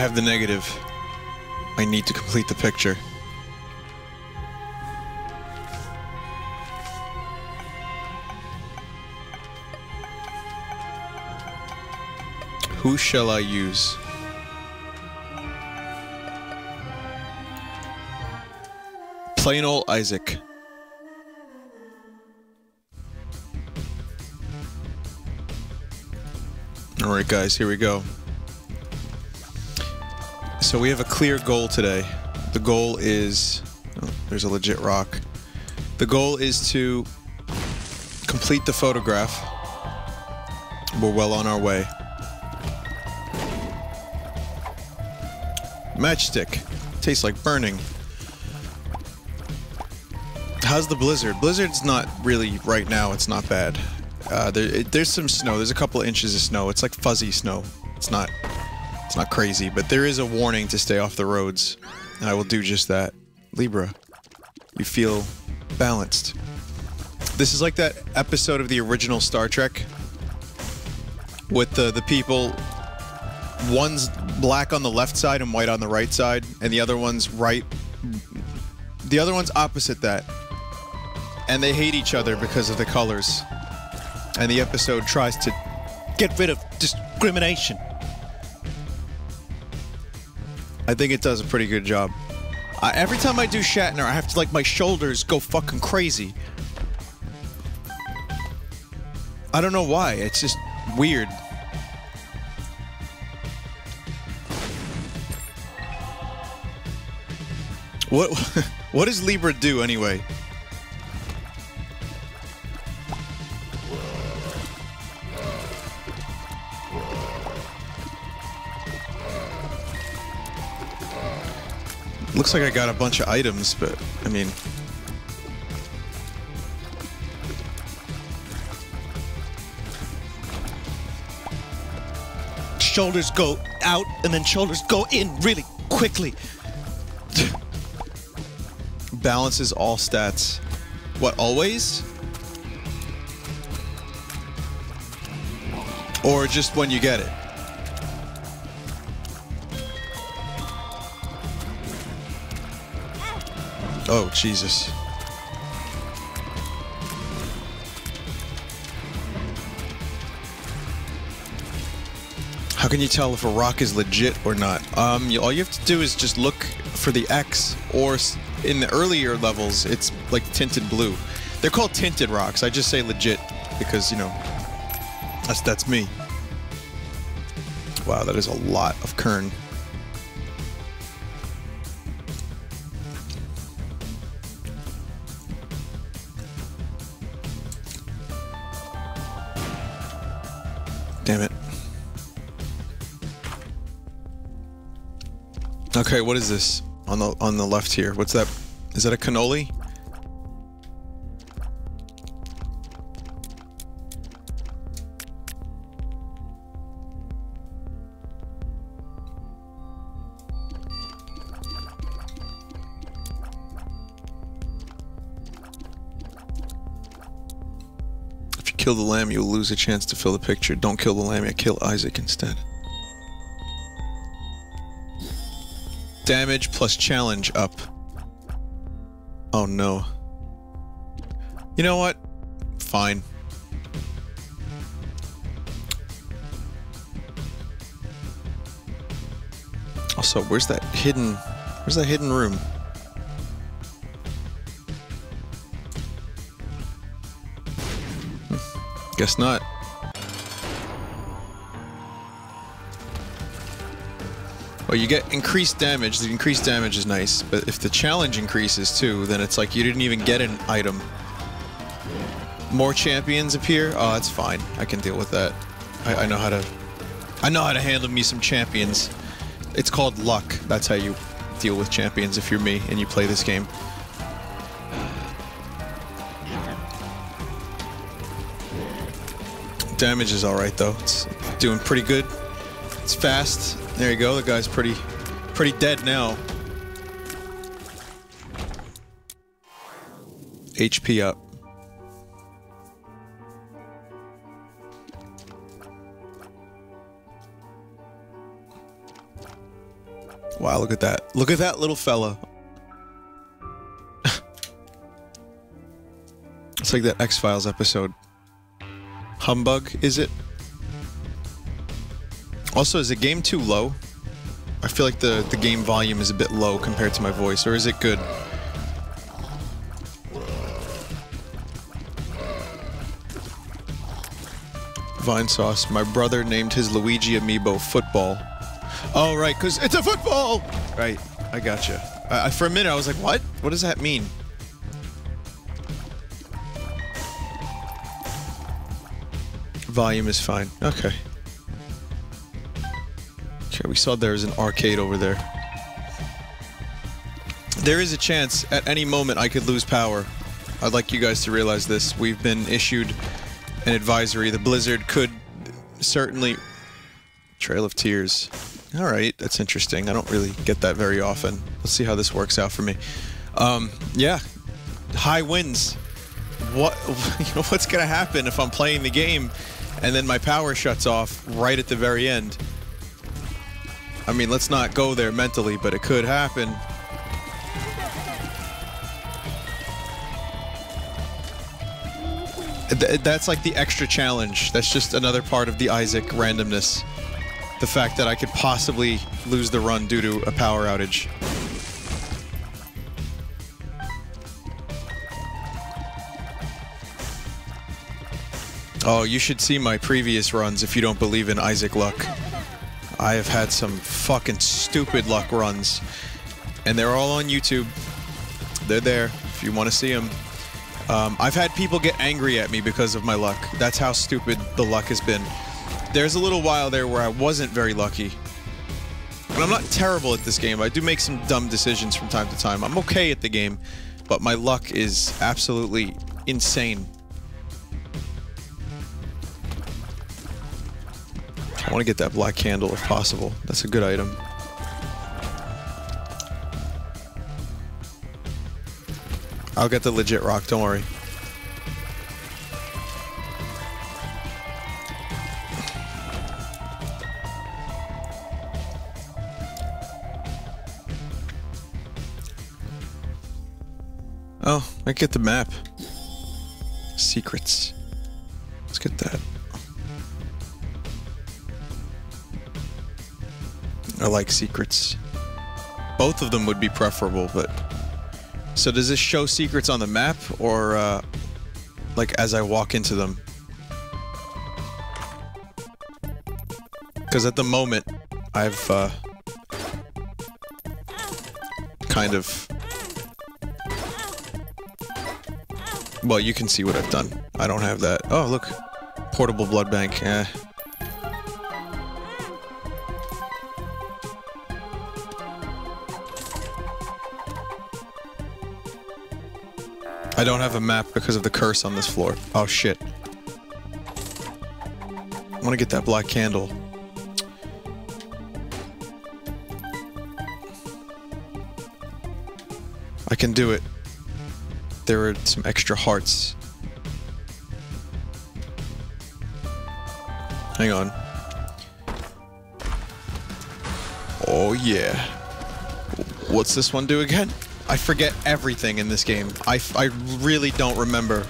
have the negative. I need to complete the picture. Who shall I use? Plain old Isaac. Alright, guys, here we go. So we have a clear goal today. The goal is. Oh, there's a legit rock. The goal is to complete the photograph. We're well on our way. Matchstick. Tastes like burning. How's the blizzard? Blizzard's not really right now. It's not bad. Uh, there, it, there's some snow. There's a couple of inches of snow. It's like fuzzy snow. It's not. Not crazy, but there is a warning to stay off the roads. And I will do just that. Libra, you feel balanced. This is like that episode of the original Star Trek with the the people. One's black on the left side and white on the right side, and the other one's right. The other one's opposite that, and they hate each other because of the colors. And the episode tries to get rid of discrimination. I think it does a pretty good job. Uh, every time I do Shatner, I have to like my shoulders go fucking crazy. I don't know why. It's just weird. What what does Libra do anyway? Looks like I got a bunch of items, but I mean. Shoulders go out and then shoulders go in really quickly. Balances all stats. What, always? Or just when you get it? Oh, Jesus. How can you tell if a rock is legit or not? Um, you, all you have to do is just look for the X, or in the earlier levels, it's like tinted blue. They're called tinted rocks. I just say legit because you know that's that's me. Wow, that is a lot of kern. Okay, what is this on the on the left here? What's that? Is that a cannoli? If you kill the lamb, you'll lose a chance to fill the picture. Don't kill the lamb, you kill Isaac instead. Damage plus challenge up. Oh no. You know what? Fine. Also, where's that hidden where's that hidden room? Hmm, Guess not. Well, you get increased damage. The increased damage is nice, but if the challenge increases too, then it's like you didn't even get an item. More champions appear? Oh, that's fine. I can deal with that. I, I know how to... I know how to handle me some champions. It's called luck. That's how you deal with champions if you're me and you play this game. Damage is alright though. It's doing pretty good. It's fast. There you go. The guy's pretty, pretty dead now. HP up. Wow, look at that. Look at that little fella. it's like that X-Files episode. Humbug, is it? Also, is the game too low? I feel like the, the game volume is a bit low compared to my voice, or is it good? Vinesauce. My brother named his Luigi amiibo football. Oh, right, because it's a football! Right, I gotcha. I, for a minute, I was like, what? What does that mean? Volume is fine. Okay. Okay, we saw there's an arcade over there. There is a chance at any moment I could lose power. I'd like you guys to realize this. We've been issued an advisory. The blizzard could certainly... Trail of Tears. Alright, that's interesting. I don't really get that very often. Let's see how this works out for me. Um, yeah. High winds. What, you know, what's gonna happen if I'm playing the game and then my power shuts off right at the very end? I mean, let's not go there mentally, but it could happen. that's like the extra challenge. That's just another part of the Isaac randomness. The fact that I could possibly lose the run due to a power outage. Oh, you should see my previous runs if you don't believe in Isaac luck. I have had some fucking stupid luck runs. And they're all on YouTube. They're there if you want to see them. Um, I've had people get angry at me because of my luck. That's how stupid the luck has been. There's a little while there where I wasn't very lucky. But I'm not terrible at this game. I do make some dumb decisions from time to time. I'm okay at the game, but my luck is absolutely insane. I want to get that black candle if possible. That's a good item. I'll get the legit rock, don't worry. Oh, I get the map. Secrets. Let's get that. I like secrets. Both of them would be preferable, but so does this show secrets on the map or uh, like as I walk into them? Because at the moment, I've uh, kind of... Well, you can see what I've done. I don't have that. Oh, look. Portable blood bank. Eh. I don't have a map because of the curse on this floor. Oh, shit. I want to get that black candle. I can do it. There are some extra hearts. Hang on. Oh yeah. What's this one do again? I forget everything in this game. I, I really don't remember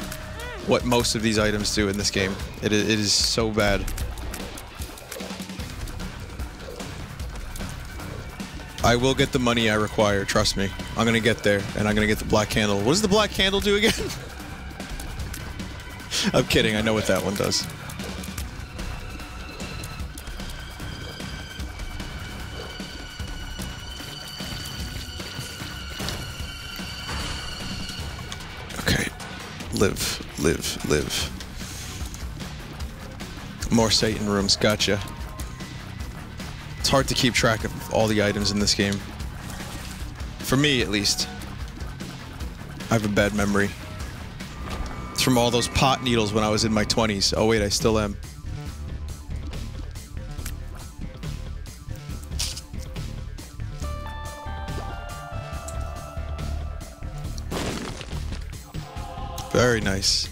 what most of these items do in this game. It, it is so bad. I will get the money I require, trust me. I'm gonna get there, and I'm gonna get the black candle. What does the black candle do again? I'm kidding, I know what that one does. Live, live, live. More Satan rooms, gotcha. It's hard to keep track of all the items in this game. For me, at least. I have a bad memory. It's from all those pot needles when I was in my 20s. Oh wait, I still am. Nice.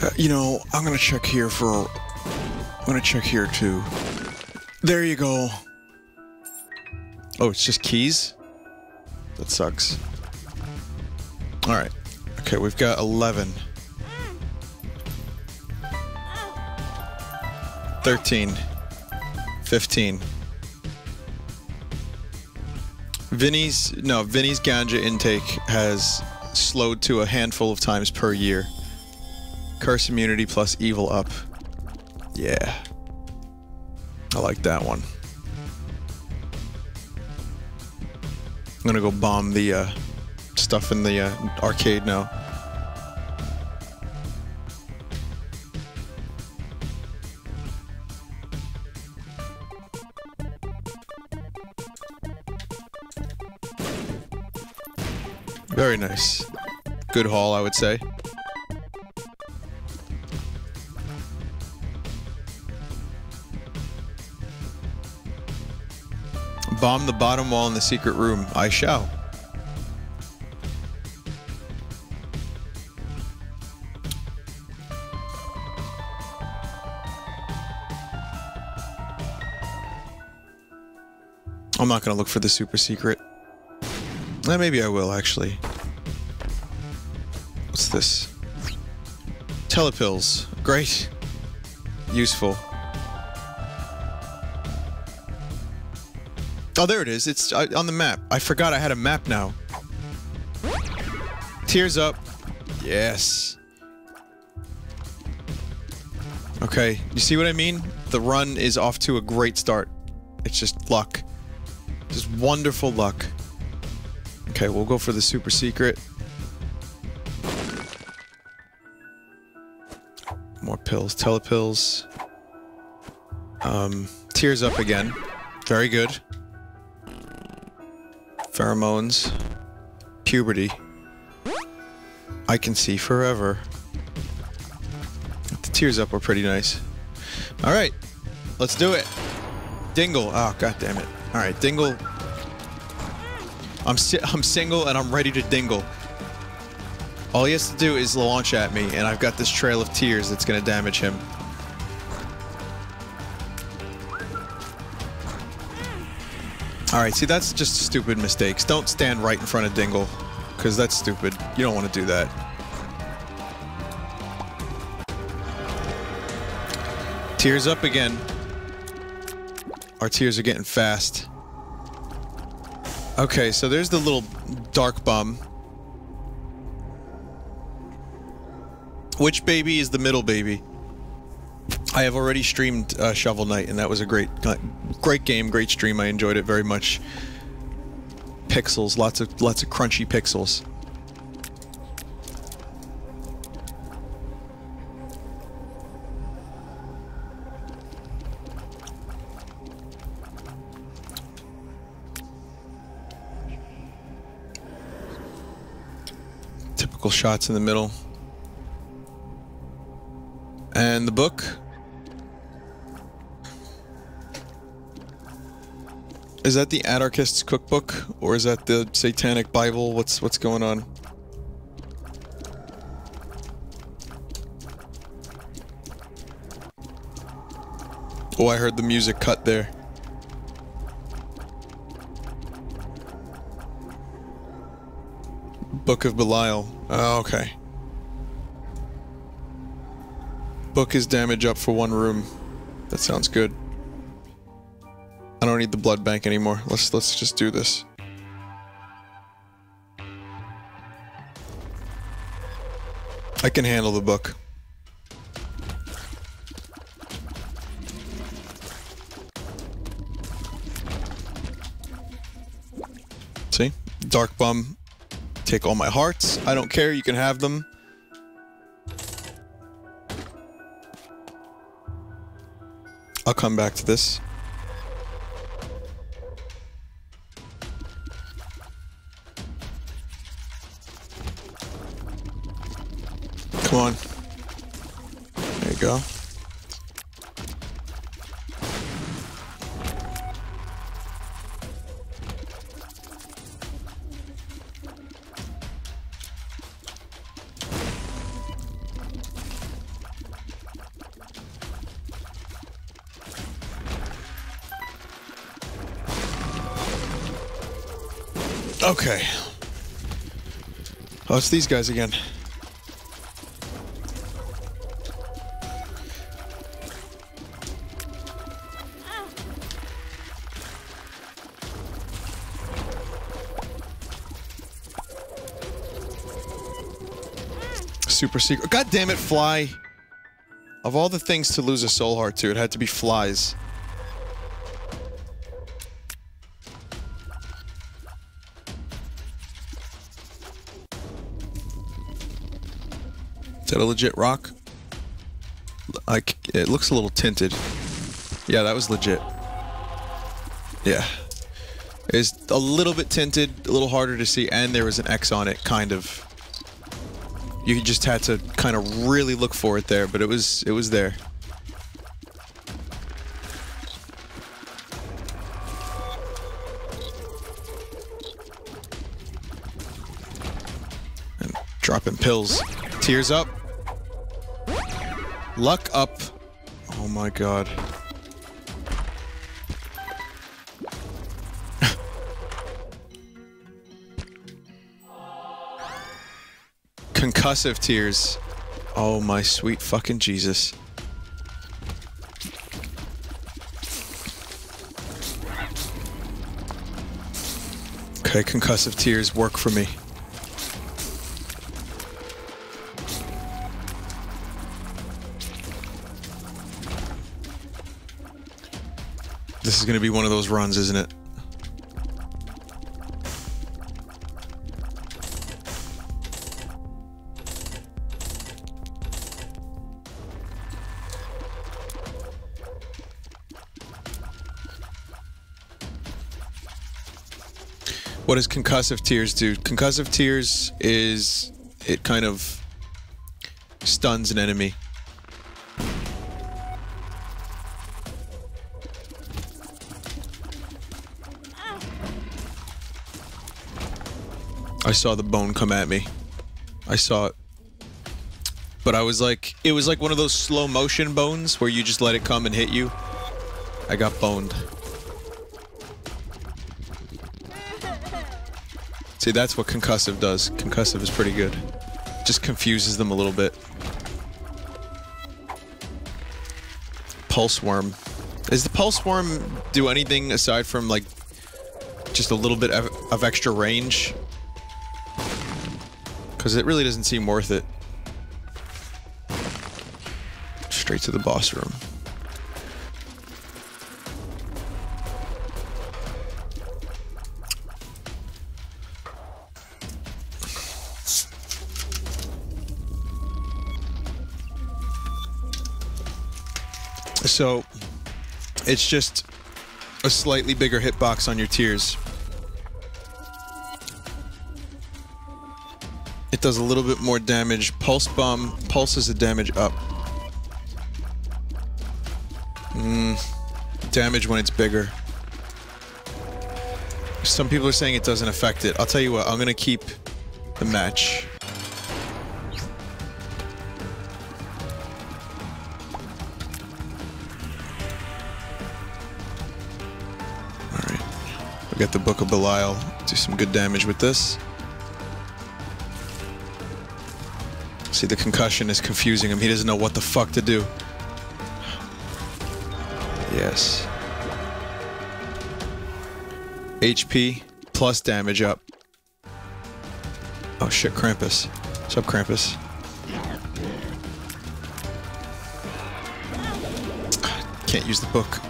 Uh, you know, I'm gonna check here for... I'm gonna check here too. There you go. Oh, it's just keys? That sucks. Alright. Okay, we've got 11. 13. 15. Vinny's no, Vinny's ganja intake has slowed to a handful of times per year. Curse immunity plus evil up. Yeah. I like that one. I'm gonna go bomb the uh, stuff in the uh, arcade now. Nice. Good haul, I would say. Bomb the bottom wall in the secret room. I shall. I'm not going to look for the super secret. Eh, maybe I will, actually. Telepills. Great. Useful. Oh, there it is. It's uh, on the map. I forgot I had a map now. Tears up. Yes. Okay, you see what I mean? The run is off to a great start. It's just luck. Just wonderful luck. Okay, we'll go for the super secret. Pills, telepills. Um, tears up again. Very good. Pheromones. Puberty. I can see forever. The tears up were pretty nice. Alright, let's do it. Dingle. Oh, god damn it. Alright, Dingle I'm si I'm single and I'm ready to dingle. All he has to do is launch at me, and I've got this trail of tears that's gonna damage him. Alright, see that's just stupid mistakes. Don't stand right in front of Dingle, because that's stupid. You don't want to do that. Tears up again. Our tears are getting fast. Okay, so there's the little dark bum. Which baby is the middle baby? I have already streamed uh, Shovel Knight, and that was a great, great game, great stream. I enjoyed it very much. Pixels, lots of, lots of crunchy pixels. Typical shots in the middle. The book. Is that the anarchist's cookbook or is that the satanic bible? What's what's going on? Oh, I heard the music cut there. Book of Belial. Oh, okay. Book is damage up for one room. That sounds good. I don't need the blood bank anymore. Let's let's just do this. I can handle the book. See? Dark Bum Take all my hearts. I don't care. You can have them. I'll come back to this. Oh, it's these guys again. Super secret. God damn it, fly. Of all the things to lose a soul heart to, it had to be flies. Is that a legit rock? Like, it looks a little tinted. Yeah, that was legit. Yeah. It's a little bit tinted, a little harder to see, and there was an X on it, kind of. You just had to kind of really look for it there, but it was it was there. And dropping pills. Tears up. Luck up. Oh my god. Concussive tears. Oh my sweet fucking Jesus. Okay, concussive tears work for me. This is gonna be one of those runs, isn't it? What does concussive tears do? Concussive tears is it kind of stuns an enemy. I saw the bone come at me. I saw it. But I was like, it was like one of those slow motion bones where you just let it come and hit you. I got boned. See, that's what concussive does. Concussive is pretty good. Just confuses them a little bit. Pulse worm. Does the pulse worm do anything aside from like just a little bit of, of extra range? Because it really doesn't seem worth it. Straight to the boss room. So, it's just a slightly bigger hitbox on your tears. It does a little bit more damage. Pulse bomb pulses the damage up. Mm, damage when it's bigger. Some people are saying it doesn't affect it. I'll tell you what, I'm gonna keep the match. Alright. We got the Book of Belial. Do some good damage with this. See, the concussion is confusing him. He doesn't know what the fuck to do. Yes. HP plus damage up. Oh shit, Krampus. What's up, Krampus? Can't use the book.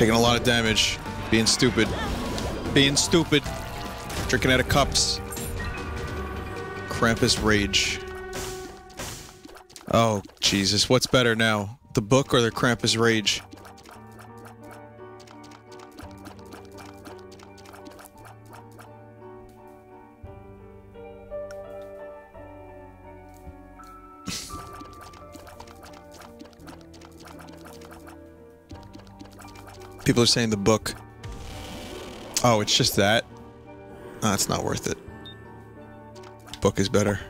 Taking a lot of damage. Being stupid. Being stupid. Drinking out of cups. Krampus Rage. Oh, Jesus. What's better now? The book or the Krampus Rage? People are saying the book. Oh, it's just that. No, it's not worth it. Book is better.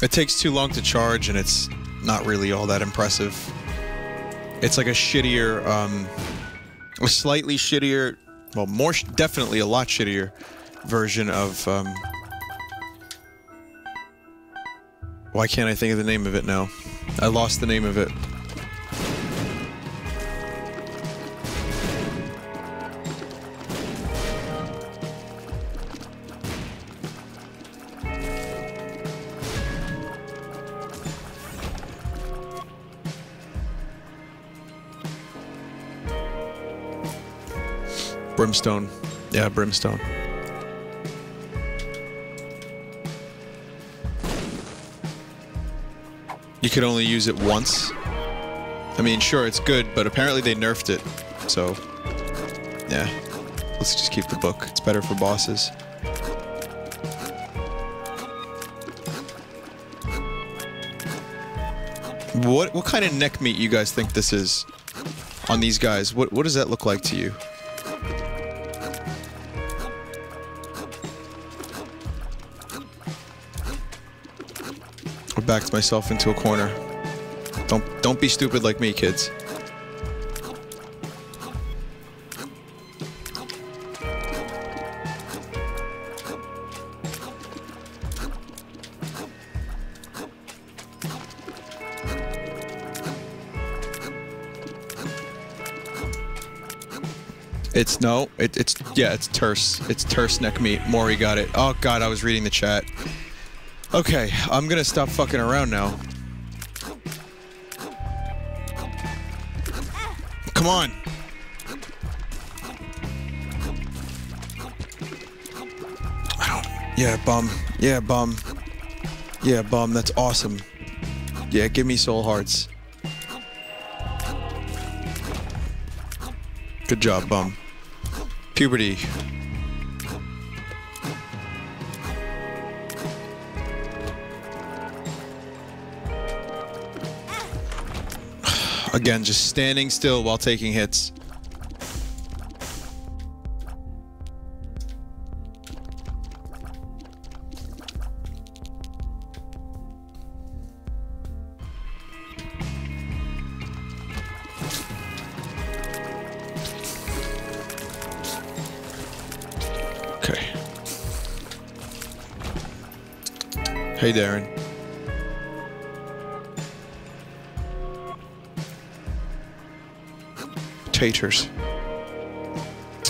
It takes too long to charge and it's not really all that impressive. It's like a shittier, um, a slightly shittier, well, more, definitely a lot shittier version of, um, why can't I think of the name of it now? I lost the name of it. Brimstone. Yeah, Brimstone. Could only use it once. I mean, sure, it's good, but apparently they nerfed it. So, yeah. Let's just keep the book. It's better for bosses. What what kind of neck meat you guys think this is on these guys? What what does that look like to you? Backed myself into a corner. Don't don't be stupid like me, kids. It's no, it, it's yeah, it's terse. It's terse neck meat. Maury got it. Oh god, I was reading the chat. Okay, I'm gonna stop fucking around now. Come on. Yeah, bum. Yeah, bum. Yeah, bum. That's awesome. Yeah, give me soul hearts. Good job, bum. Puberty. Again, just standing still while taking hits. Taters.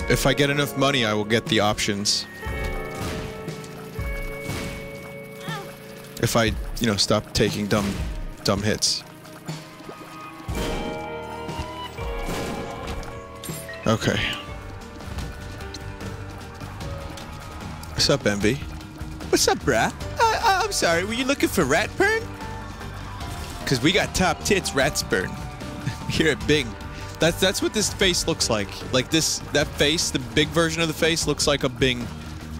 If I get enough money, I will get the options. If I, you know, stop taking dumb, dumb hits. Okay. What's up, Envy? What's up? Uh, uh, I'm sorry, were you looking for Ratburn? Because we got top tits Ratsburn here at Bing. That's that's what this face looks like. Like this that face, the big version of the face looks like a Bing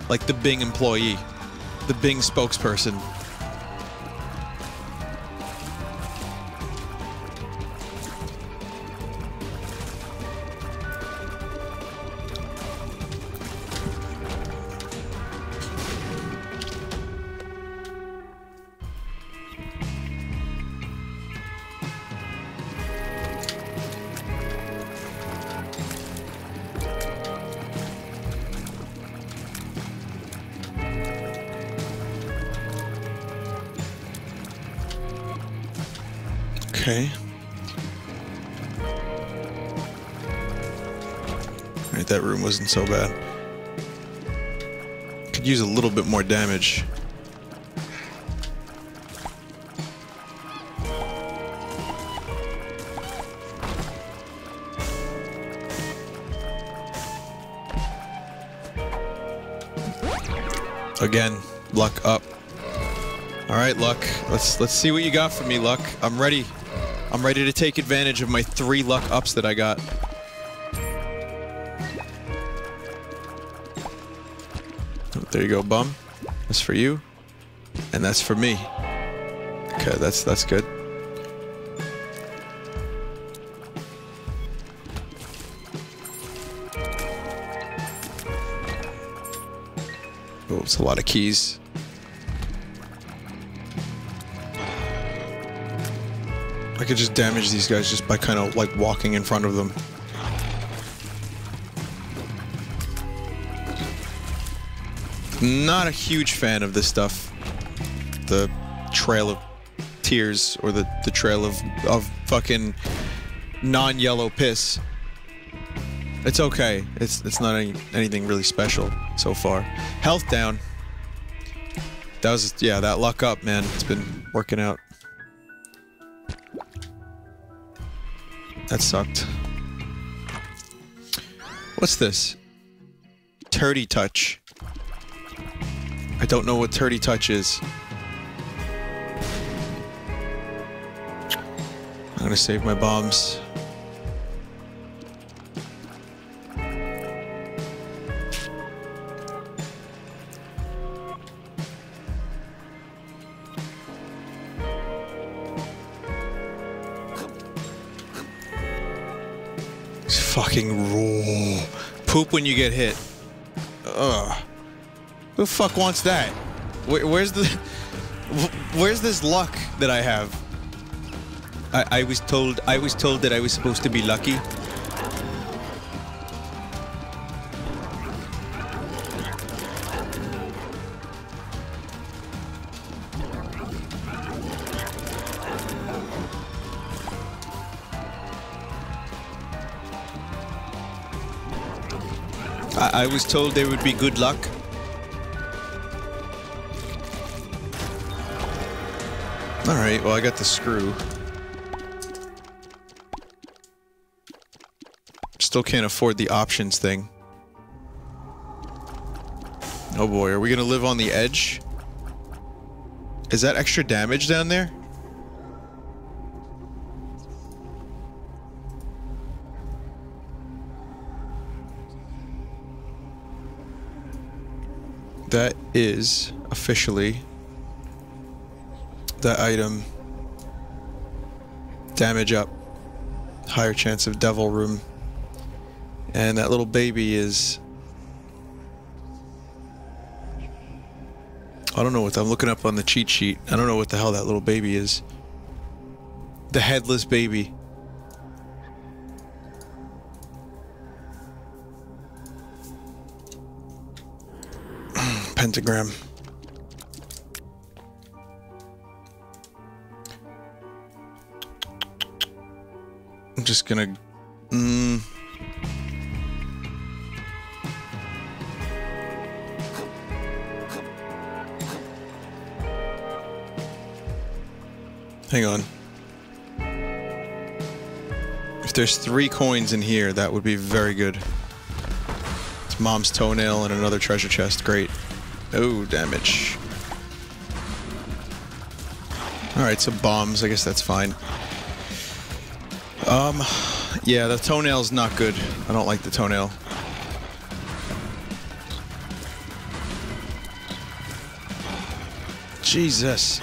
like the Bing employee. The Bing spokesperson. Okay. Alright, that room wasn't so bad. Could use a little bit more damage. Again, luck up. All right, luck. Let's let's see what you got for me, luck. I'm ready. I'm ready to take advantage of my three luck ups that I got. Oh, there you go, bum. That's for you, and that's for me. Okay, that's that's good. Oh, it's a lot of keys. Could just damage these guys just by kind of like walking in front of them. Not a huge fan of this stuff. The trail of tears or the, the trail of, of fucking non-yellow piss. It's okay. It's it's not any, anything really special so far. Health down. That was yeah, that luck up, man. It's been working out. That sucked. What's this? Turdy touch. I don't know what turdy touch is. I'm gonna save my bombs. Fucking raw. Poop when you get hit. Ugh. Who the fuck wants that? Where, where's the... Where's this luck that I have? I, I was told I was told that I was supposed to be lucky. I, was told there would be good luck. Alright, well I got the screw. Still can't afford the options thing. Oh boy, are we gonna live on the edge? Is that extra damage down there? Is officially the item. Damage up. Higher chance of devil room. And that little baby is... I don't know what I'm looking up on the cheat sheet. I don't know what the hell that little baby is. The headless baby. Pentagram. I'm just gonna... Mm, Hang on. If there's three coins in here, that would be very good. It's mom's toenail and another treasure chest. Great. Oh, damage. Alright, so bombs. I guess that's fine. Um, yeah, the toenail's not good. I don't like the toenail. Jesus.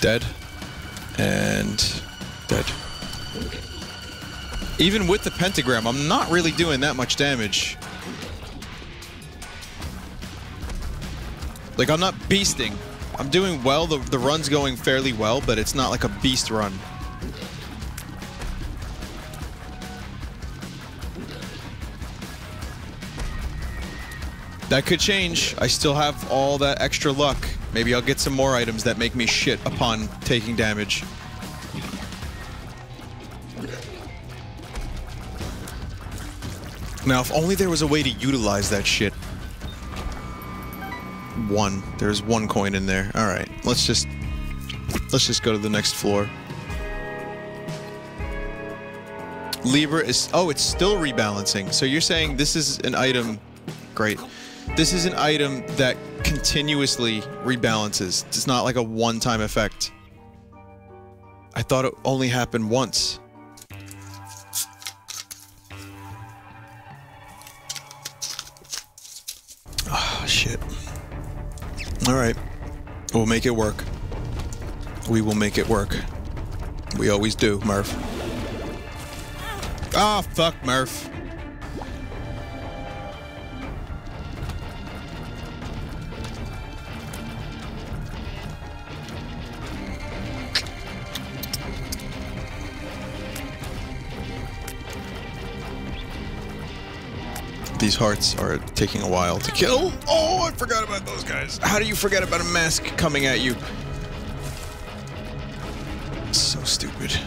Dead. And dead. Even with the pentagram, I'm not really doing that much damage. Like, I'm not beasting. I'm doing well. The, the run's going fairly well, but it's not like a beast run. That could change. I still have all that extra luck. Maybe I'll get some more items that make me shit upon taking damage. Now, if only there was a way to utilize that shit. One. There's one coin in there. Alright, let's just... Let's just go to the next floor. Libra is... Oh, it's still rebalancing. So you're saying this is an item... Great. This is an item that continuously rebalances. It's not like a one-time effect. I thought it only happened once. Alright. We'll make it work. We will make it work. We always do, Murph. Ah, fuck, Murph. These hearts are taking a while to kill. Oh, I forgot about those guys. How do you forget about a mask coming at you? So stupid.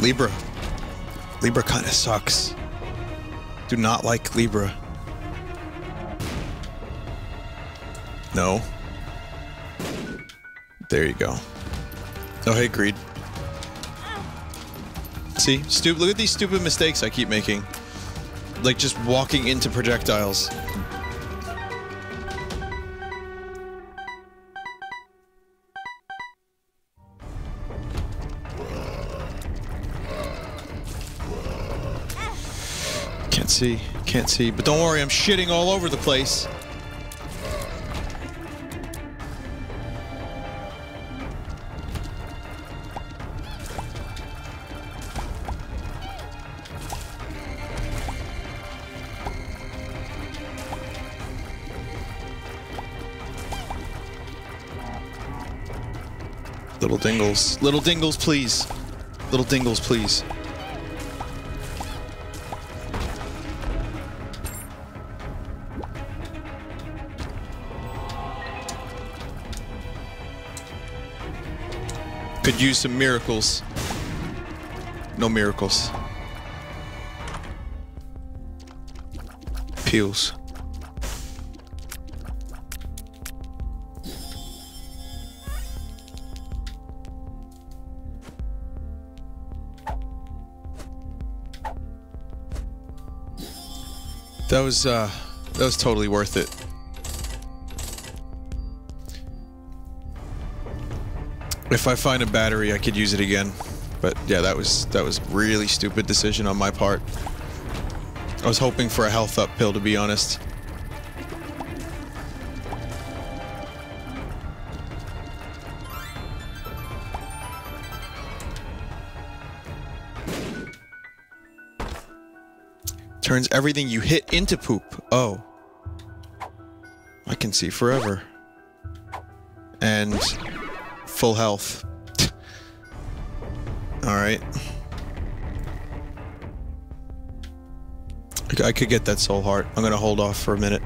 Libra. Libra kind of sucks. Do not like Libra. No. There you go. Oh, hey, Greed. See? Stupid. Look at these stupid mistakes I keep making. Like just walking into projectiles. Can't see. Can't see. But don't worry, I'm shitting all over the place. Dingles. Little dingles, please. Little dingles, please. Could use some miracles. No miracles. Peels. That was uh that was totally worth it. If I find a battery, I could use it again. But yeah, that was that was really stupid decision on my part. I was hoping for a health up pill to be honest. Turns everything you hit into poop. Oh. I can see forever. And full health. Alright. I could get that soul heart. I'm gonna hold off for a minute.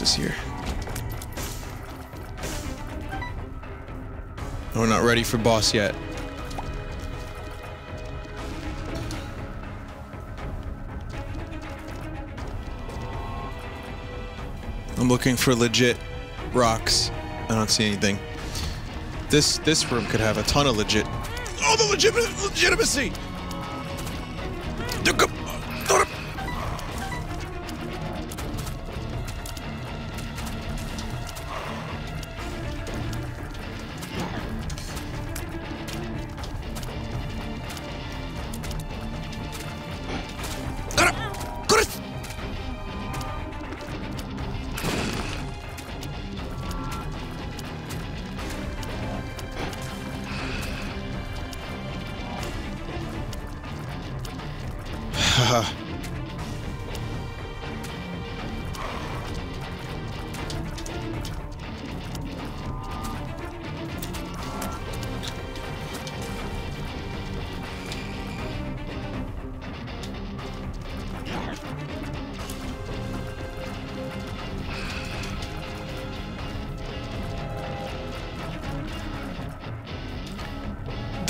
Is here. We're not ready for boss yet. I'm looking for legit rocks. I don't see anything. This this room could have a ton of legit. Oh, the legit legitimacy!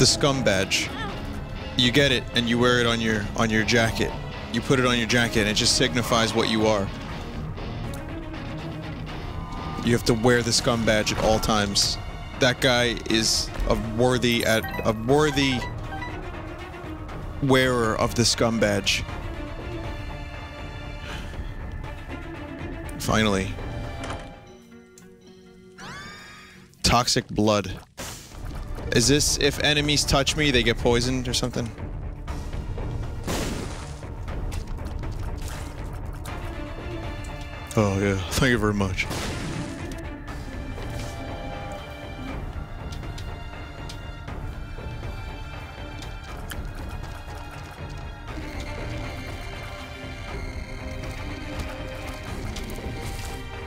The scum badge. You get it and you wear it on your on your jacket. You put it on your jacket and it just signifies what you are. You have to wear the scum badge at all times. That guy is a worthy at a worthy wearer of the scum badge. Finally. Toxic blood. Is this if enemies touch me, they get poisoned or something? Oh yeah, thank you very much.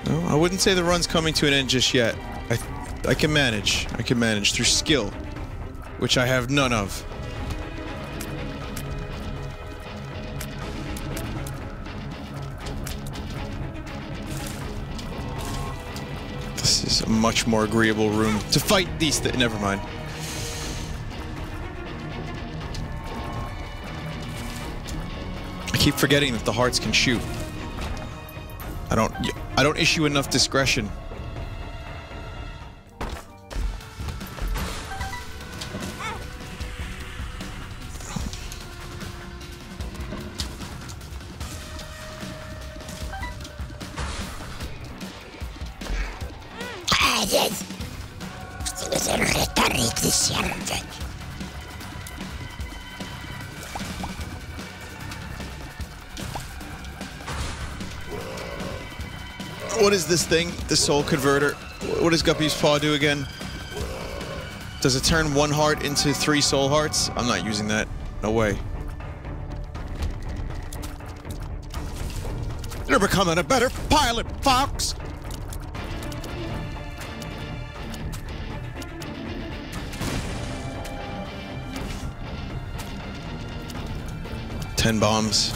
I wouldn't say the run's coming to an end just yet. I, can manage. I can manage through skill, which I have none of. This is a much more agreeable room to fight these. Th never mind. I keep forgetting that the hearts can shoot. I don't. I don't issue enough discretion. This thing? The soul converter. What does Guppy's paw do again? Does it turn one heart into three soul hearts? I'm not using that. No way. You're becoming a better pilot, Fox! Ten bombs.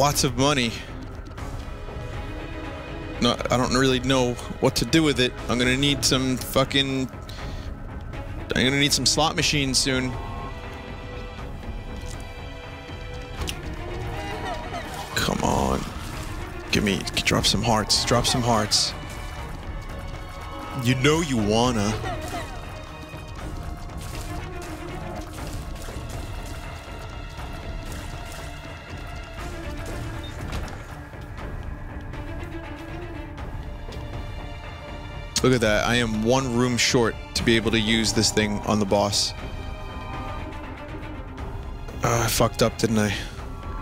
Lots of money. I don't really know what to do with it. I'm gonna need some fucking. I'm gonna need some slot machines soon. Come on. Give me. Drop some hearts. Drop some hearts. You know you wanna. Look at that. I am one room short to be able to use this thing on the boss. Uh, I fucked up, didn't I?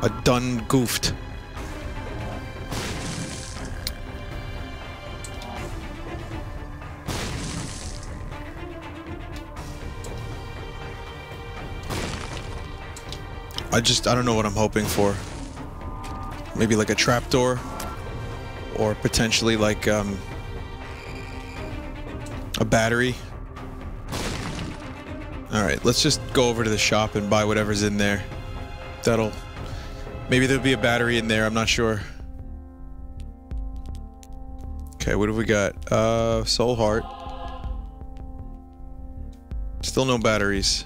I done goofed. I just, I don't know what I'm hoping for. Maybe like a trapdoor? Or potentially like, um, a battery. Alright, let's just go over to the shop and buy whatever's in there. That'll... Maybe there'll be a battery in there, I'm not sure. Okay, what have we got? Uh, Soul Heart. Still no batteries.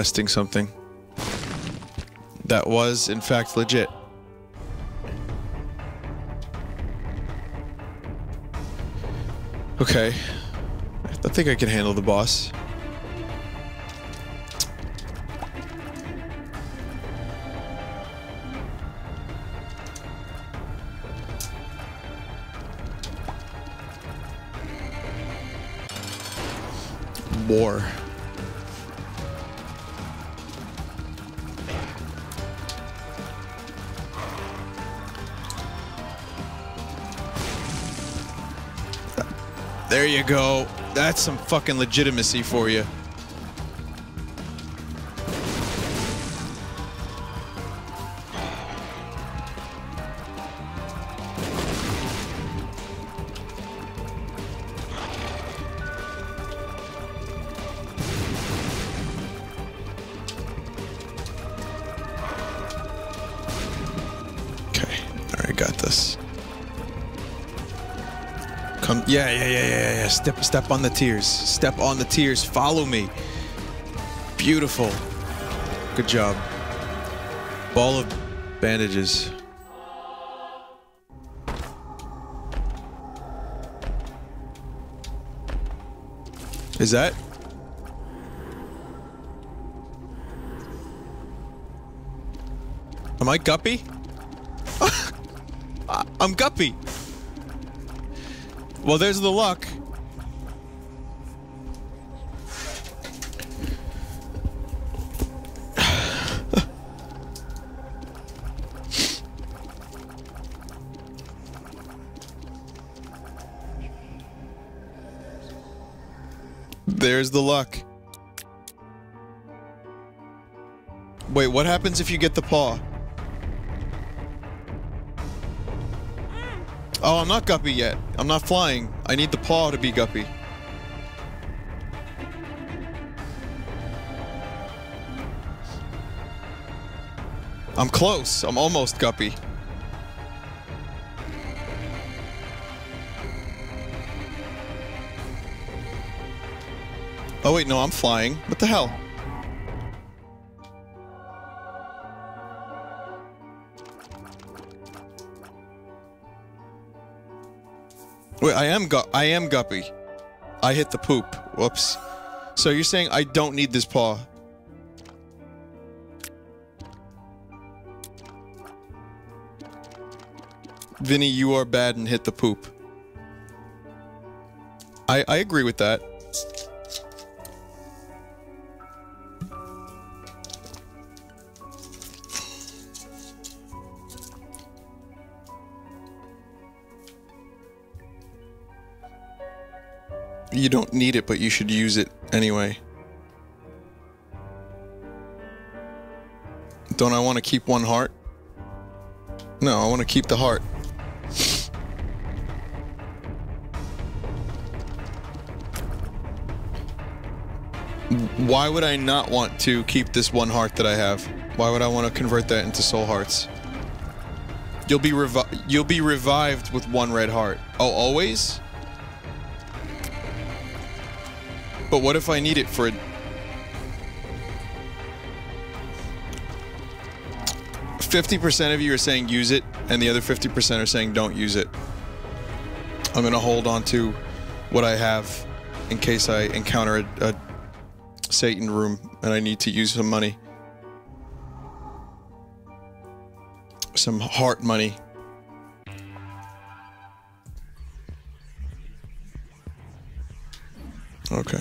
Testing something that was, in fact, legit. Okay. I think I can handle the boss. War. There you go. That's some fucking legitimacy for you. Step, step on the tears. Step on the tears. Follow me. Beautiful. Good job. Ball of bandages. Is that? Am I guppy? I'm guppy. Well, there's the luck. There's the luck. Wait, what happens if you get the paw? Oh, I'm not Guppy yet. I'm not flying. I need the paw to be Guppy. I'm close. I'm almost Guppy. Oh wait, no, I'm flying. What the hell? Wait, I am gu- I am Guppy. I hit the poop. Whoops. So you're saying I don't need this paw? Vinny, you are bad and hit the poop. I I agree with that. You don't need it, but you should use it anyway. Don't I want to keep one heart? No, I want to keep the heart. Why would I not want to keep this one heart that I have? Why would I want to convert that into soul hearts? You'll be revi- you'll be revived with one red heart. Oh, always? But what if I need it for a... Fifty percent of you are saying use it, and the other fifty percent are saying don't use it. I'm gonna hold on to what I have in case I encounter a, a Satan room and I need to use some money. Some heart money. Okay.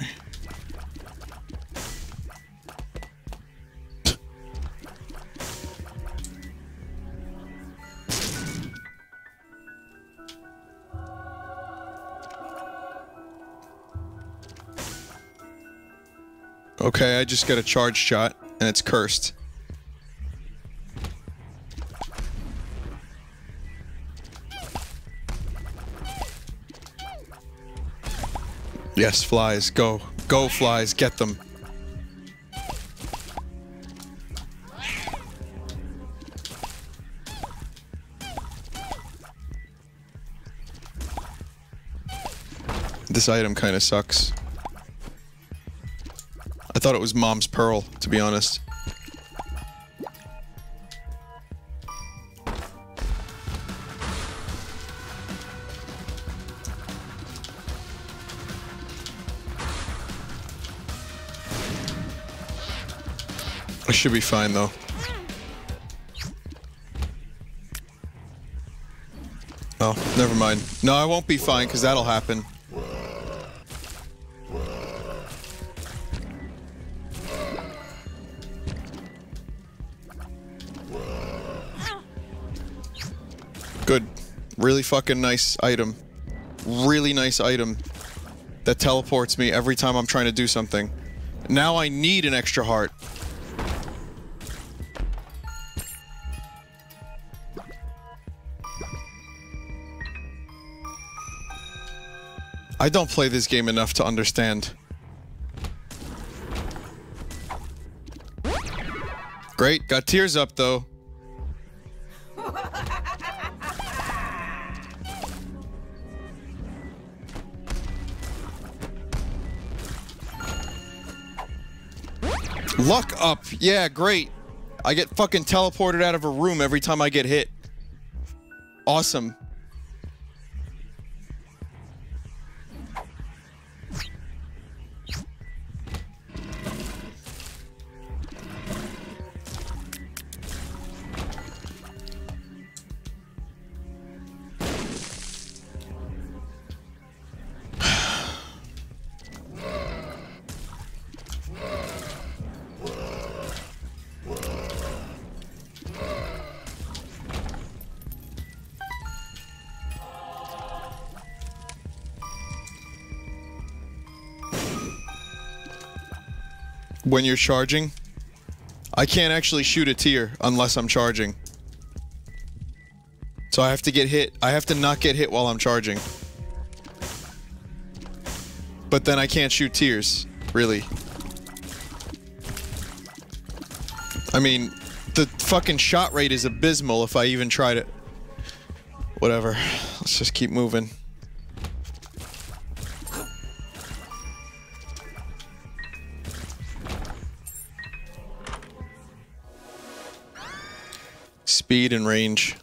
Okay, I just got a charge shot, and it's cursed. Yes, flies, go. Go, flies, get them. This item kind of sucks. I thought it was Mom's Pearl, to be honest. I should be fine, though. Oh, never mind. No, I won't be fine, because that'll happen. Good. Really fucking nice item. Really nice item that teleports me every time I'm trying to do something. Now I need an extra heart. I don't play this game enough to understand. Great, got tears up though. Luck up. Yeah, great. I get fucking teleported out of a room every time I get hit. Awesome. When you're charging, I can't actually shoot a tier unless I'm charging. So I have to get hit. I have to not get hit while I'm charging. But then I can't shoot tears, really. I mean, the fucking shot rate is abysmal if I even tried it. Whatever. Let's just keep moving. Speed and range.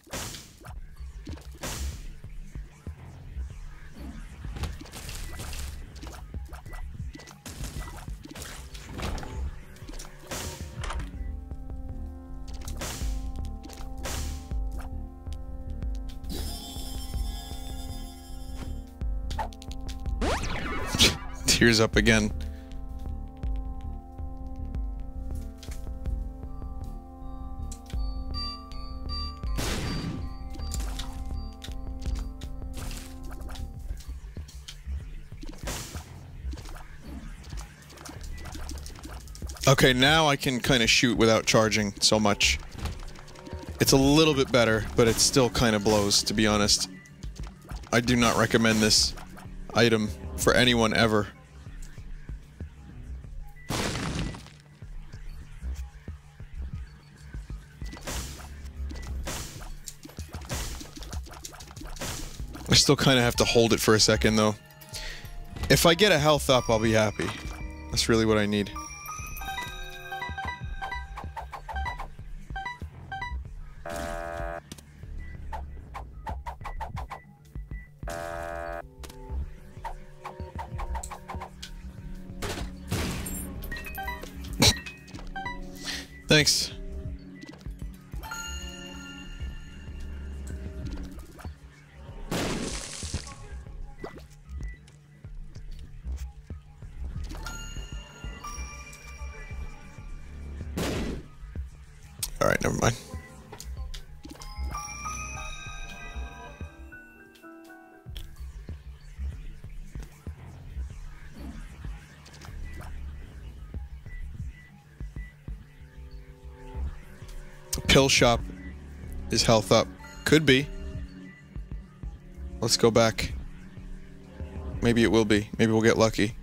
Tears up again. Okay, now I can kind of shoot without charging so much. It's a little bit better, but it still kind of blows, to be honest. I do not recommend this item for anyone ever. I still kind of have to hold it for a second, though. If I get a health up, I'll be happy. That's really what I need. Pill shop is health up. Could be. Let's go back. Maybe it will be. Maybe we'll get lucky.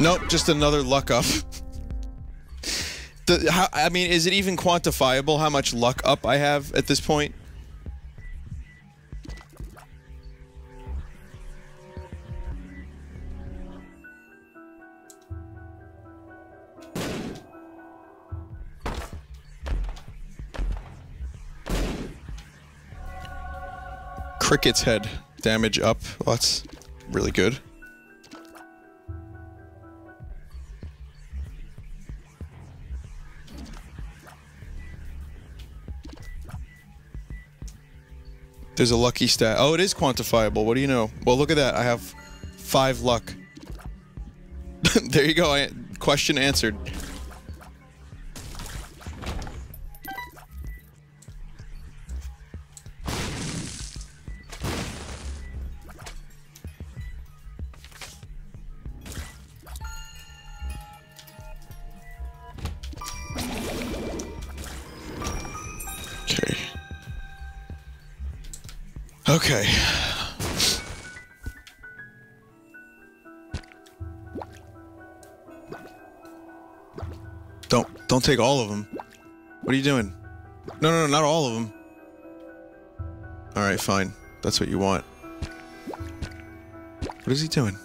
Nope, just another luck up. the, how, I mean, is it even quantifiable how much luck up I have at this point? Cricket's head damage up. Well, that's really good. There's a lucky stat. Oh, it is quantifiable. What do you know? Well, look at that. I have five luck. there you go. I, question answered. Take all of them. What are you doing? No, no, no, not all of them. All right, fine. That's what you want. What is he doing?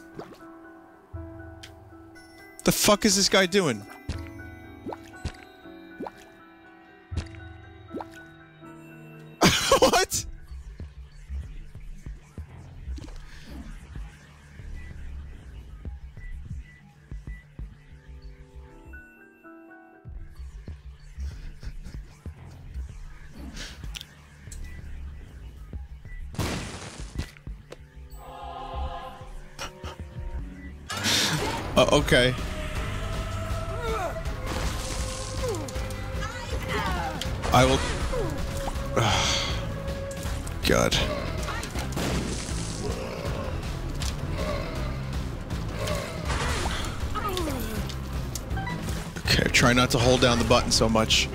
The fuck is this guy doing? Oh, okay. I will... God. Okay, try not to hold down the button so much.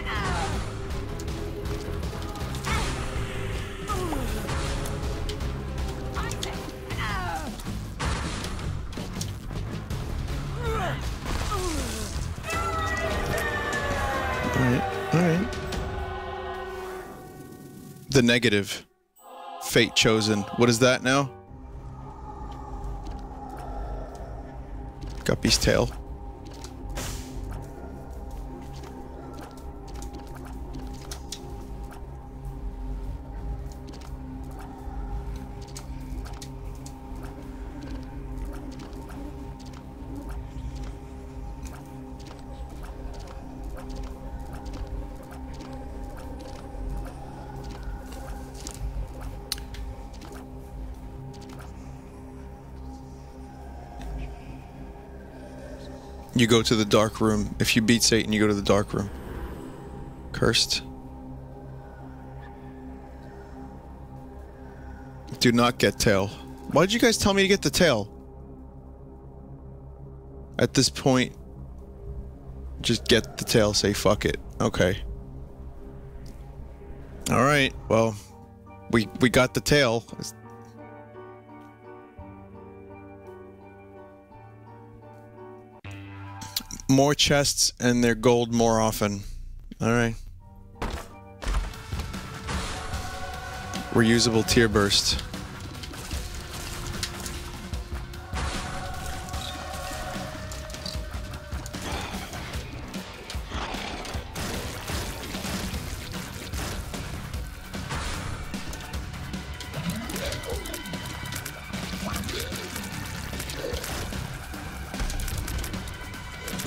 Negative. Fate chosen. What is that now? Guppy's tail. You go to the dark room. If you beat Satan, you go to the dark room. Cursed. Do not get tail. Why did you guys tell me to get the tail? At this point, just get the tail, say fuck it. Okay. Alright, well, we we got the tail. More chests and they're gold more often. Alright. Reusable tear burst.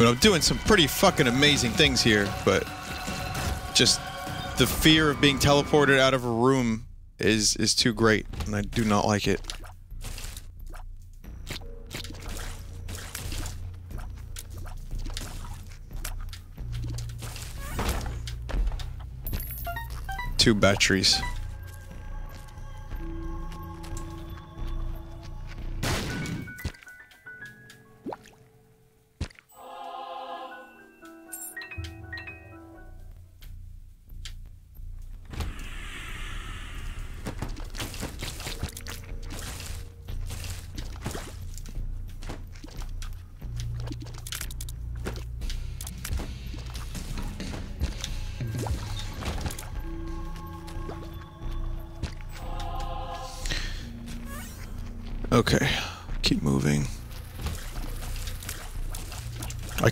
But I'm doing some pretty fucking amazing things here, but just the fear of being teleported out of a room is is too great, and I do not like it. Two batteries.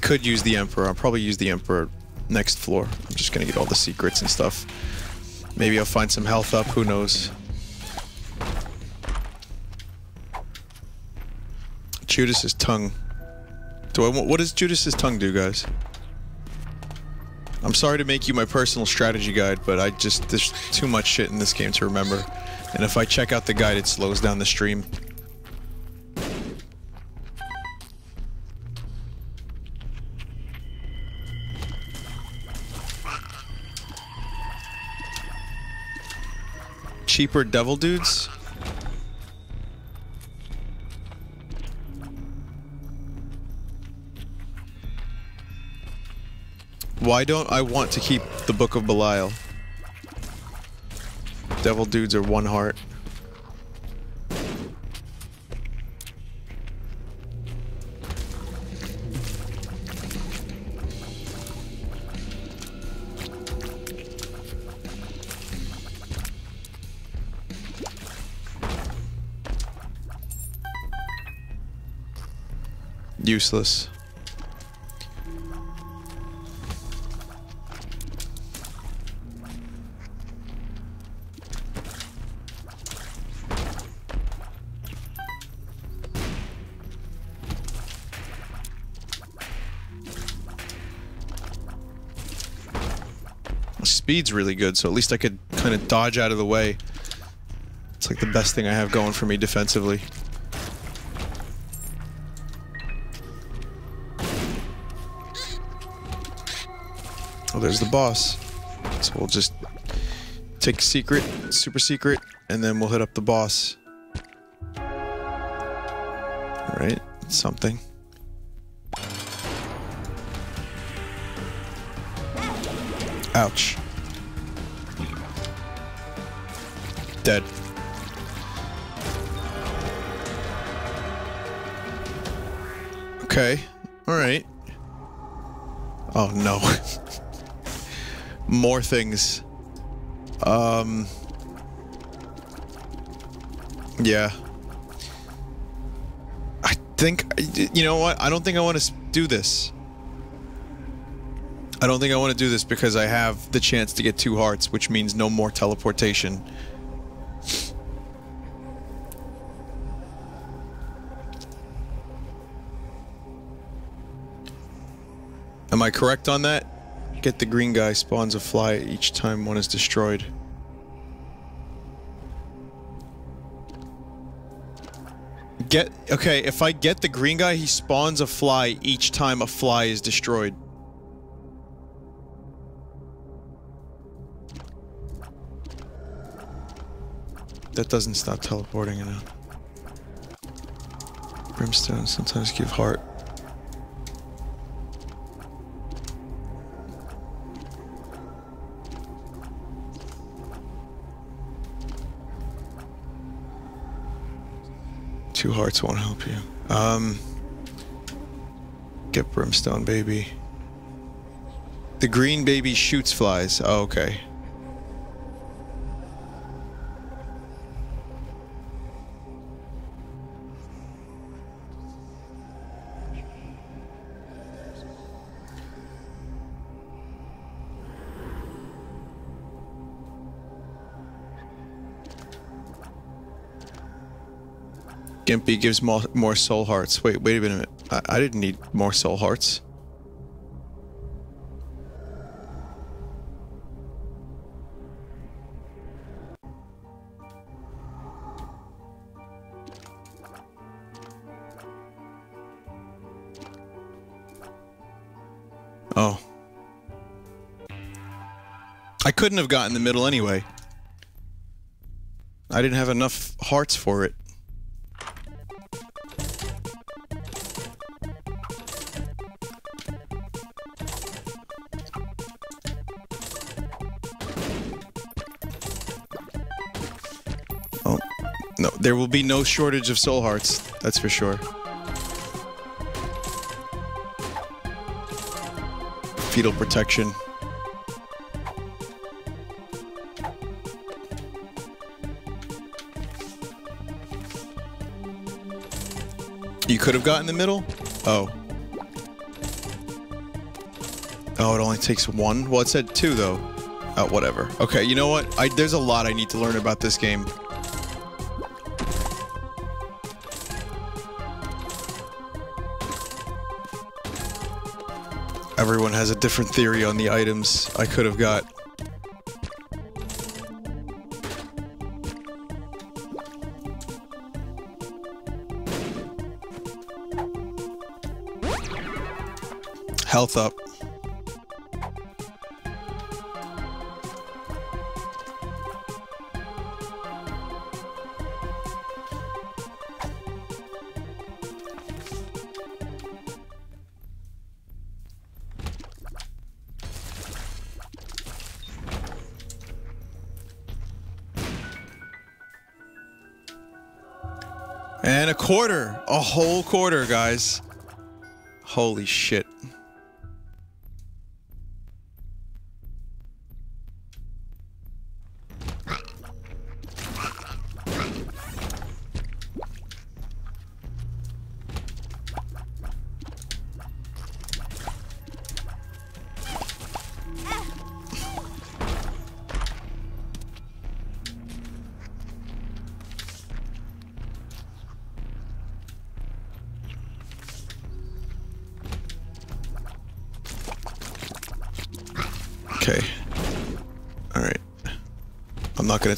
Could use the Emperor. I'll probably use the Emperor next floor. I'm just gonna get all the secrets and stuff. Maybe I'll find some health up, who knows. Judas's tongue. Do I want, what does Judas's tongue do, guys? I'm sorry to make you my personal strategy guide, but I just, there's too much shit in this game to remember. And if I check out the guide, it slows down the stream. Cheaper devil dudes? Why don't I want to keep the Book of Belial? Devil dudes are one heart. Useless. Speed's really good, so at least I could kind of dodge out of the way. It's like the best thing I have going for me defensively. There's the boss. So we'll just take secret, super secret, and then we'll hit up the boss. Alright, something. Ouch. Dead. Okay. Alright. Oh no. More things. Um. Yeah. I think. You know what? I don't think I want to do this. I don't think I want to do this because I have the chance to get two hearts, which means no more teleportation. Am I correct on that? Get the green guy spawns a fly each time one is destroyed. Get okay, if I get the green guy, he spawns a fly each time a fly is destroyed. That doesn't stop teleporting enough. Brimstone sometimes give heart. Two hearts won't help you. Um, get brimstone, baby. The green baby shoots flies. Oh, okay. Gimpy gives more, more soul hearts. Wait, wait a minute. I, I didn't need more soul hearts. Oh. I couldn't have gotten the middle anyway. I didn't have enough hearts for it. There will be no shortage of soul hearts, that's for sure. Fetal protection. You could have gotten the middle? Oh. Oh, it only takes one? Well, it said two, though. Oh, whatever. Okay, you know what? I, there's a lot I need to learn about this game. Has a different theory on the items I could have got. Health up. Quarter. A whole quarter, guys. Holy shit.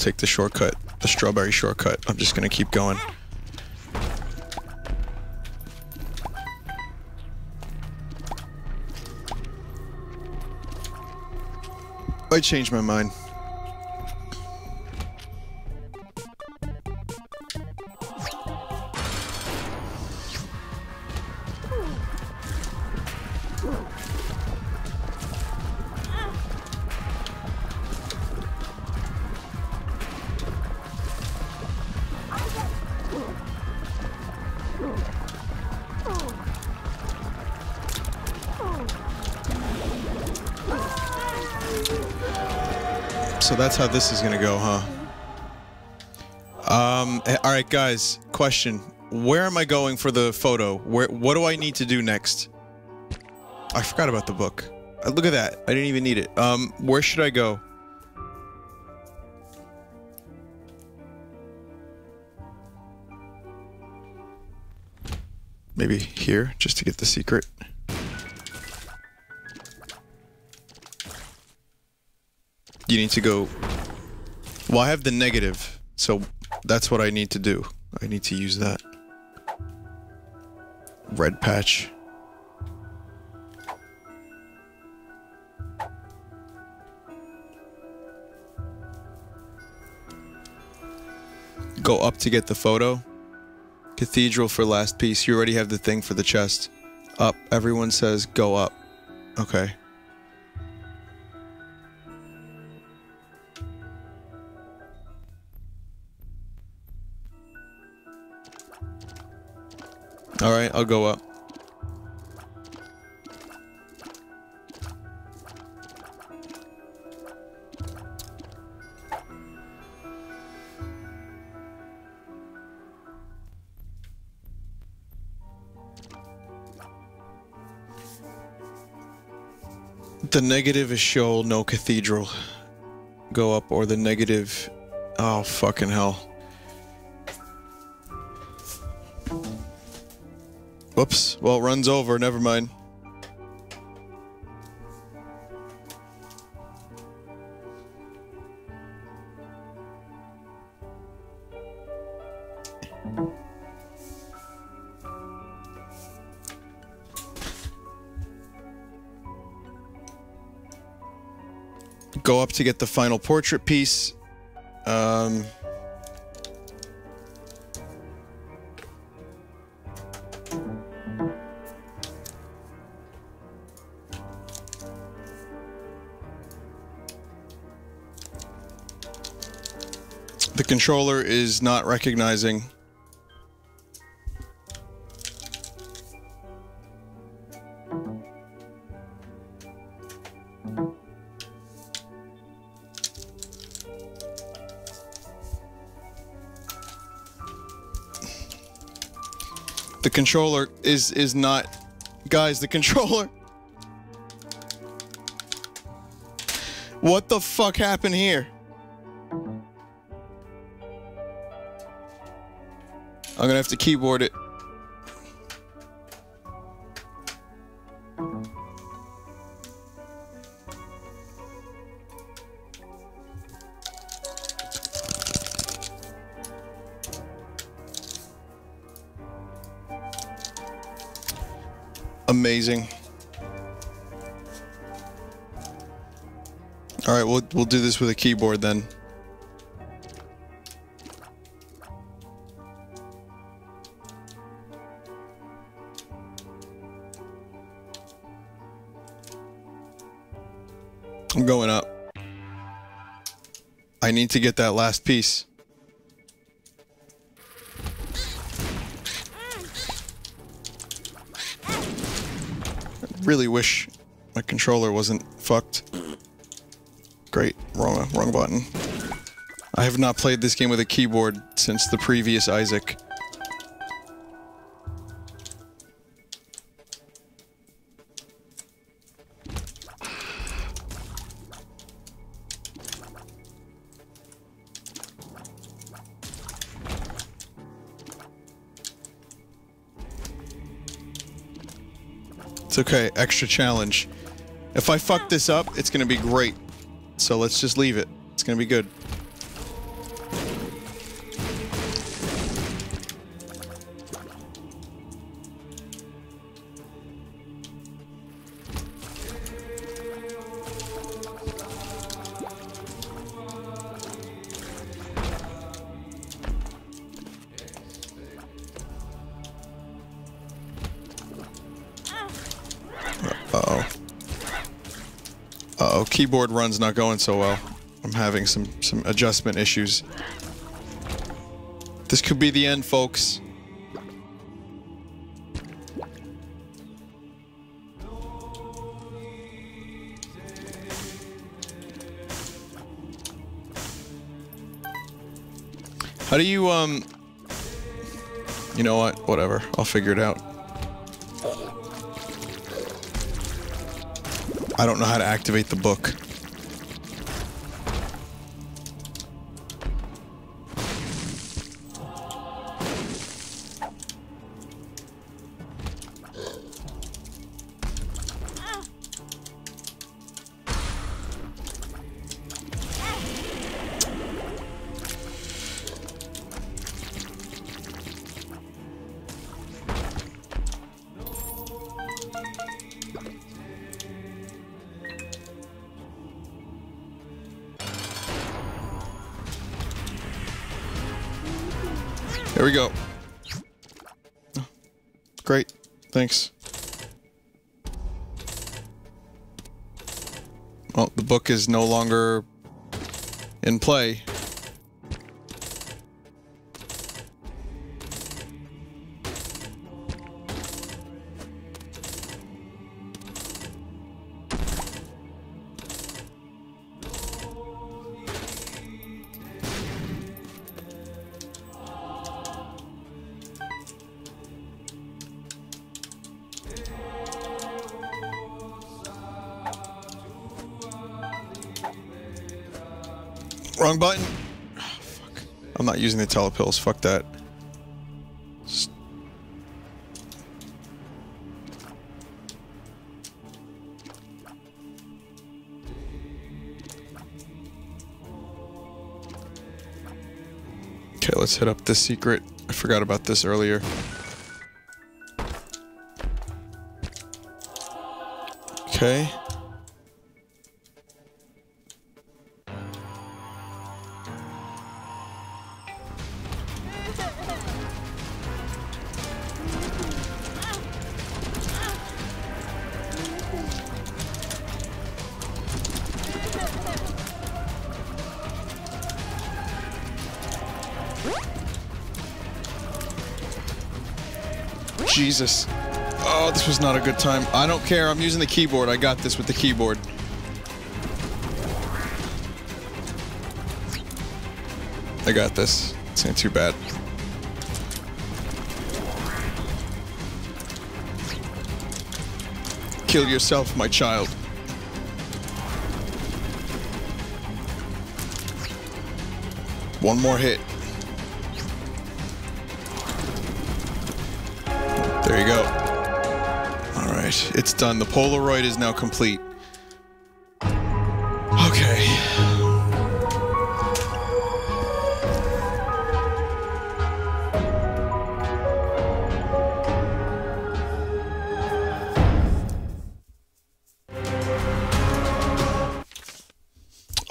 Take the shortcut, the strawberry shortcut. I'm just gonna keep going. I changed my mind. That's how this is gonna go, huh? Um. eh, All right, guys. Question: Where am I going for the photo? Where? What do I need to do next? I forgot about the book. Uh, Look at that. I didn't even need it. Um. Where should I go? Maybe here, just to get the secret. You need to go. Well, I have the negative, so that's what I need to do. I need to use that. Red patch. Go up to get the photo. Cathedral for last piece. You already have the thing for the chest. Up. Everyone says go up. Okay. All right, I'll go up. The negative is Sheol no cathedral. Go up or the negative. Oh, fucking hell. Whoops. Well, it runs over. Never mind. Go up to get the final portrait piece. Um, controller is not recognizing. The controller is is not guys, the controller What the fuck happened here? I'm gonna have to keyboard it. Amazing. All right, we'll we'll do this with a keyboard then. Need to get that last piece. I really wish my controller wasn't fucked. Great, wrong wrong button. I have not played this game with a keyboard since the previous Isaac. Okay, extra challenge. If I fuck this up, it's gonna be great. So let's just leave it. It's gonna be good. keyboard run's not going so well. I'm having some, some adjustment issues. This could be the end, folks. How do you, um... You know what? Whatever. I'll figure it out. I don't know how to activate the book. Is no longer in play. Using the telepills. Fuck that. Okay, let's hit up this secret. I forgot about this earlier. Okay. Jesus. Oh, this was not a good time. I don't care. I'm using the keyboard. I got this with the keyboard. I got this. This ain't too bad. Kill yourself, my child. One more hit. There you go. All right, it's done. The Polaroid is now complete. Okay.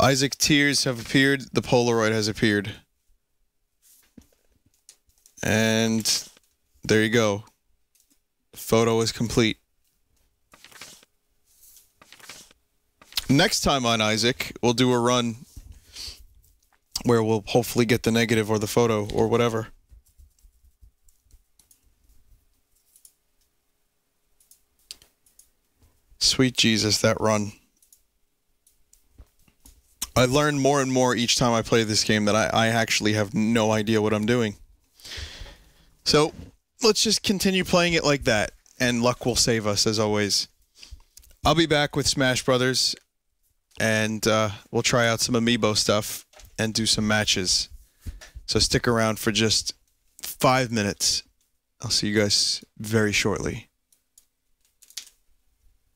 Isaac tears have appeared. The Polaroid has appeared. And there you go. Photo is complete. Next time on Isaac, we'll do a run where we'll hopefully get the negative or the photo or whatever. Sweet Jesus, that run. I learn more and more each time I play this game that I, I actually have no idea what I'm doing. So let's just continue playing it like that, and luck will save us as always. I'll be back with Smash Brothers, and uh, we'll try out some amiibo stuff and do some matches. So stick around for just five minutes. I'll see you guys very shortly.